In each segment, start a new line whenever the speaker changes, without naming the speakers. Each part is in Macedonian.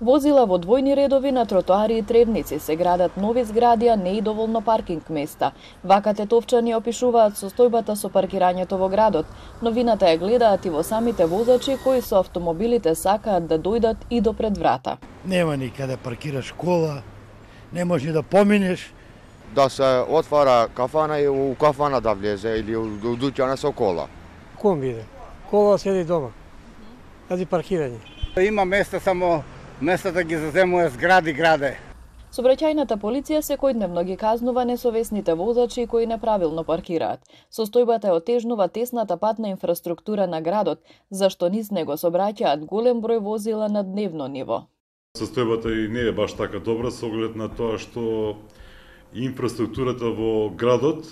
Возила во двојни редови на тротоари и тревници се градат нови згради, а не и доволно паркинг места. Вака тетовчани опишуваат состојбата со паркирањето во градот. Новината ја гледаат и во самите возачи кои со автомобилите сакаат да дојдат и до пред врата.
Нема никаде паркираш кола, не може да поминеш.
Да се отвара кафана и у кафана да влезе или у дуќана со кола.
Ком биде? Кола седи дома. Ради паркирање.
Има места само местата ги заземува згради граде.
Собраќајната полиција секојдневно ги казнува несовесните возачи кои неправилно паркираат. Состојбата е отежнува тесната патна инфраструктура на градот, зашто низ него собраќаат голем број возила на дневно ниво.
Состојбата и не е баш така добра со оглед на тоа што инфраструктурата во градот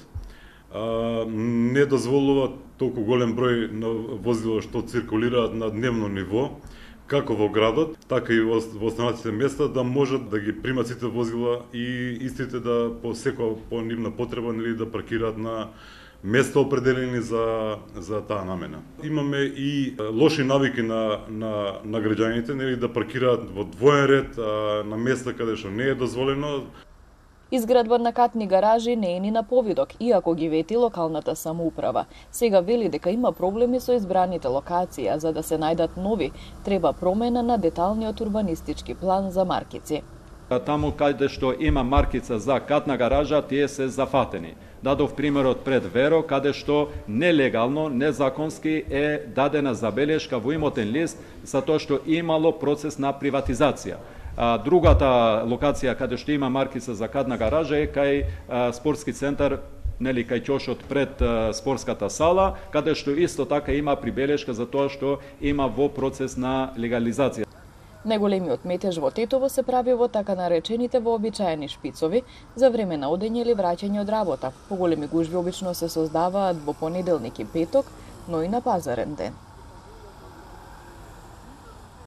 а, не дозволува толку голем број на возила што циркулираат на дневно ниво како во градот, така и во, во останатите места да можат да ги примат сите возила и истите да по секоја по нивна потреба нели да паркираат на места определени за за таа намена. Имаме и лоши навики на на на граѓаните нели да паркираат во двоен ред а, на места каде што не е дозволено.
Изградба на катни гаражи не е ни на повидок, иако ги вети локалната самоуправа. Сега вели дека има проблеми со избраните локации, а за да се најдат нови, треба промена на деталниот урбанистички план за маркици.
Да, таму каде што има маркица за катна гаража, тие се зафатени. Дадов примерот пред Веро, каде што нелегално, незаконски е дадена забелешка во имотен лист за тоа што имало процес на приватизација. А, другата локација каде што има маркица за кадна гаража е кај а, спортски центар нели кај ќошот пред а, спортската сала, каде што исто така има прибелешка за тоа што има во процес на легализација.
Неголемиот метеж во Тетово се прави во така наречените вообичаени шпицови за време на одење или враќање од работа. Поголеми гужви обично се создаваат во понеделник и петок, но и на пазарен ден.